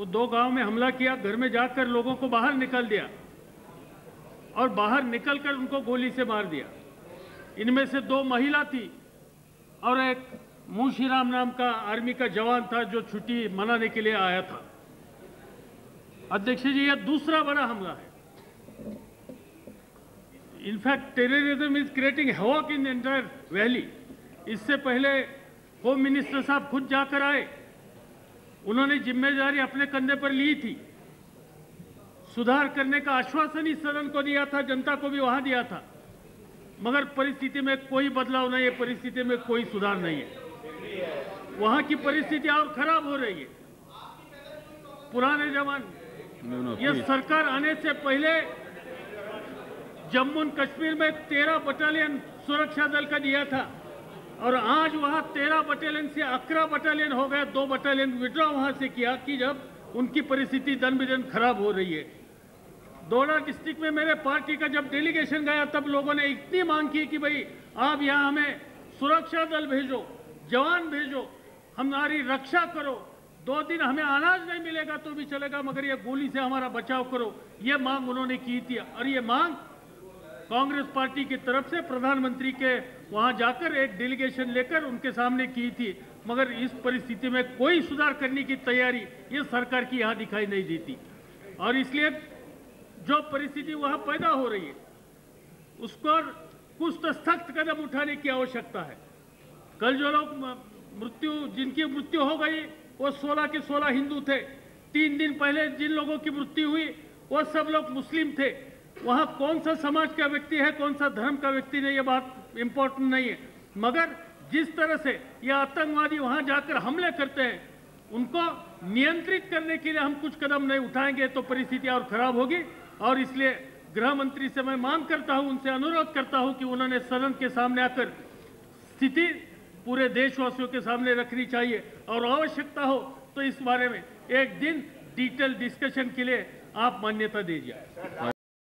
वो दो गाँव में हमला किया, घर में जाकर लोगों को बाहर निकल दिया और बाहर निकलकर उनको गोली से मार दिया। इनमें से दो महिला थी और एक मुंशीराम नाम का आर्मी का जवान था जो छुट्टी मनाने के लिए आया था। अध्यक्ष जी, यह दूसरा बड़ा हमला है। In fact terrorism is creating havoc in entire valley इससे पहले होम मिनिस्टर साहब खुद जाकर आए। उन्होंने ज़िम्मेदारी अपने कंधे पर ली थी। सुधार करने का आश्वासन इस सदन को दिया था जनता को भी वहाँ दिया था। मगर परिस्थिति में कोई बदलाव नहीं है परिस्थिति में कोई सुधार नहीं है। वहाँ की परिस्थिति और खराब हो रही है। पुराने जमान। No, no. ये सरकार आने से पहले जम्मू कश्मीर में तेरह बटालियन सुरक्षा दल का दिया था। और आज वहाँ तेरह बटालियन से अकरा बटालियन हो गया दो बटालियन विड्रॉ वहाँ से किया कि जब उनकी परिस्थिति दिन ब दिन खराब हो रही है। दोडा डिस्ट्रिक्ट में मेरे पार्टी का जब डेलीगेशन गया, तब लोगों ने इतनी मांग की कि भाई, आप यहाँ हमें सुरक्षा दल भेजो, जवान भेजो हमारी रक्षा करो, दो दिन हमें अनाज नहीं मिलेगा तो भी चलेगा, मगर ये गोली से हमारा बचाव करो। ये मांग उन्होंने की थी और ये मांग कांग्रेस पार्टी की तरफ़ से प्रधानमंत्री के वहाँ जाकर एक डेलीगेशन लेकर उनके सामने की थी। मगर इस परिस्थिति में कोई सुधार करने की तैयारी ये सरकार की यहाँ दिखाई नहीं देती। और इसलिए जो परिस्थिति वहाँ पैदा हो रही है उस पर कुछ तो सख्त कदम उठाने की आवश्यकता है। कल जो लोग मृत्यु, जिनकी मृत्यु हो गई, वो 16 के 16 हिंदू थे। तीन दिन पहले जिन लोगों की मृत्यु हुई, वो सब लोग मुस्लिम थे। वहाँ कौन सा समाज का व्यक्ति है, कौन सा धर्म का व्यक्ति नहीं ये बात इम्पोर्टेंट नहीं है। मगर जिस तरह से ये आतंकवादी वहाँ जाकर हमले करते हैं, उनको नियंत्रित करने के लिए हम कुछ कदम नहीं उठाएँगे तो परिस्थिति और खराब होगी। और इसलिए गृह मंत्री से मैं मांग करता हूँ, उनसे अनुरोध करता हूँ कि उन्होंने सदन के सामने आकर स्थिति पूरे देशवासियों के सामने रखनी चाहिए। और आवश्यकता हो तो इस बारे में एक दिन डिटेल डिस्कशन के लिए आप मान्यता दीजिए।